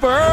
Super